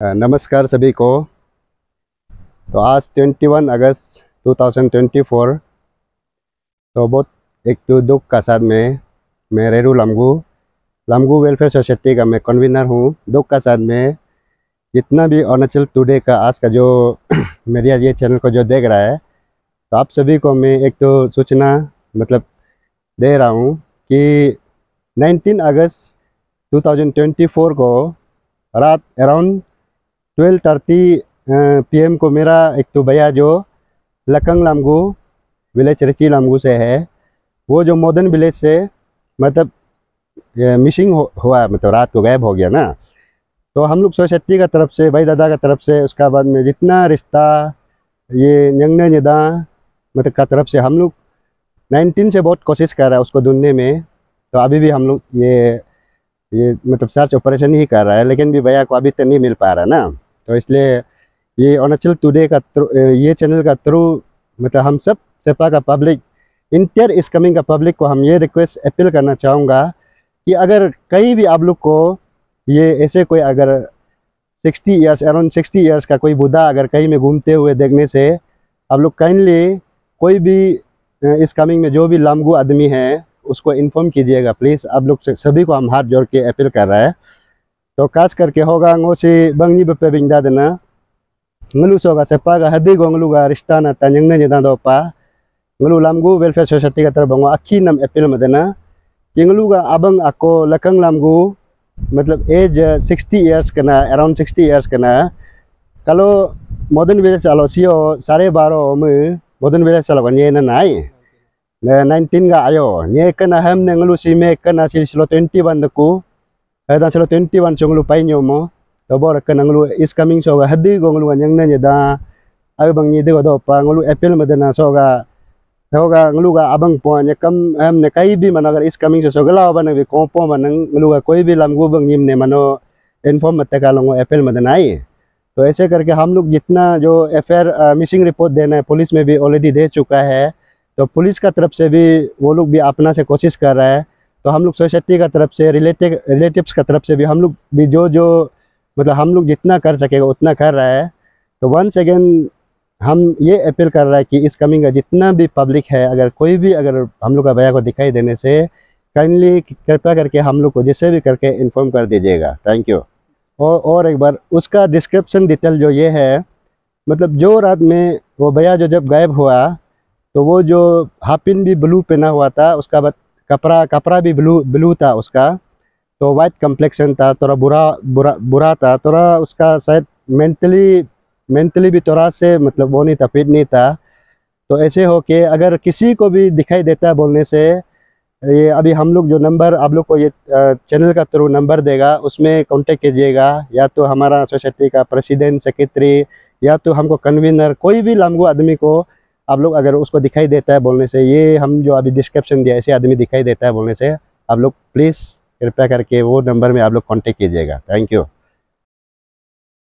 नमस्कार सभी को। तो आज 21 अगस्त 2024 तो बहुत एक तो दुख का साथ में मैं रेरू लमगू लमगू वेलफेयर सोसाइटी का मैं कन्वीनर हूँ। दुख का साथ में जितना भी अरुणाचल टुडे का आज का जो मीडिया ये चैनल को जो देख रहा है तो आप सभी को मैं एक तो सूचना मतलब दे रहा हूँ कि 19 अगस्त 2024 को रात अराउंड 12:30 पीएम को मेरा एक तो भैया जो लकंग लामगू विलेज रची लामगू से है वो जो मॉडर्न विलेज से मतलब मिसिंग हो, हुआ मतलब रात को गायब हो गया ना तो हम लोग सोसाइटी का तरफ़ से भाई दादा का तरफ़ से उसका बाद में जितना रिश्ता ये नंगने निदा मतलब का तरफ़ से हम लोग 19 से बहुत कोशिश कर रहा है उसको ढूँढने में तो अभी भी हम लोग ये ये मतलब सर्च ऑपरेशन ही कर रहा है लेकिन भी भैया को अभी तक नहीं मिल पा रहा ना तो इसलिए ये अरुणाचल टुडे का ये चैनल का थ्रू मतलब हम सब, सेपा का पब्लिक इंटर इस कमिंग का पब्लिक को हम ये रिक्वेस्ट अपील करना चाहूँगा कि अगर कहीं भी आप लोग को ये ऐसे कोई अगर 60 इयर्स अराउंड 60 इयर्स का कोई बुढ़ा अगर कहीं में घूमते हुए देखने से आप लोग काइंडली कोई भी इस कमिंग में जो भी लामगू आदमी है, उसको इन्फॉर्म कीजिएगा प्लीज़ आप लोग सभी को हम हाथ जोड़ के अपील कर रहा है। तो खास करके होगा ngो si bangni bepe bingda dena ngelu soga sepa ga hadi go ngelu ga rista na tanyang na nyada do pa ngelu lamgu welfare society ka terbango akhi nam appeal madena कि ngelu ga abang ako lakang lamgu मतलब age 60 years करना around 60 years करना kalau modern village alo sio sare baro mu modern village alo nye na nai na 19 ga ayo nye kana ham ne ngelu si me kana si silo 21 ku dan silo 21 so ngelu pai nyomo to bor kana ngelu is coming so ga hadi go ngelu nyang na nya da ai bang ni de go do pa ngelu appeal madana so ga hoga ngelu ga abang po nya kam ham ne kai bi managar is coming so ga lawa bana bi ko po manang ngelu ga कोई भी lamgu bang nim ने मनो inform मत का लोगों appeal madana आई तो ऐसे करके हम लोग जितना जो एफ मिसिंग रिपोर्ट देना है पुलिस में भी ऑलरेडी दे चुका है तो पुलिस का तरफ से भी वो लोग भी अपना से कोशिश कर रहा है तो हम लोग सोसाइटी का तरफ़ से, रिलेटिव, रिलेटिव्स का तरफ़ से भी हम लोग भी जो जो मतलब हम लोग जितना कर सकेगा, उतना कर रहा है। तो वंस अगेन हम ये अपील कर रहा है कि इस कमिंग का जितना भी पब्लिक है, अगर कोई भी अगर हम लोग का भैया को दिखाई देने से काइंडली कृपया करके हम लोग को जैसे भी करके इन्फॉर्म कर दीजिएगा। थैंक यू और और एक बार, उसका डिस्क्रिप्शन डिटेल जो ये है मतलब जो रात में वो भैया जो जब गायब हुआ तो वो जो हाफिन भी ब्लू पहना हुआ था, उसका बाद कपड़ा कपड़ा भी ब्लू ब्लू था उसका तो वाइट कम्प्लेक्शन था, थोड़ा बुरा बुरा बुरा था, थोड़ा उसका शायद मेंटली मेंटली भी थोड़ा से मतलब वो नहीं था फिट नहीं था। तो ऐसे हो के अगर किसी को भी दिखाई देता है बोलने से, ये अभी हम लोग जो नंबर आप लोग को ये चैनल का थ्रू नंबर देगा, उसमें कांटेक्ट कीजिएगा, या तो हमारा सोसाइटी का प्रेसिडेंट सेक्रेटरी या तो हमको कन्वीनर कोई भी लामगो आदमी को आप लोग अगर उसको दिखाई देता है बोलने से, ये हम जो अभी डिस्क्रिप्शन दिया ऐसे आदमी दिखाई देता है बोलने से, आप लोग प्लीज़ कृपया करके वो नंबर में आप लोग कॉन्टेक्ट कीजिएगा। Thank you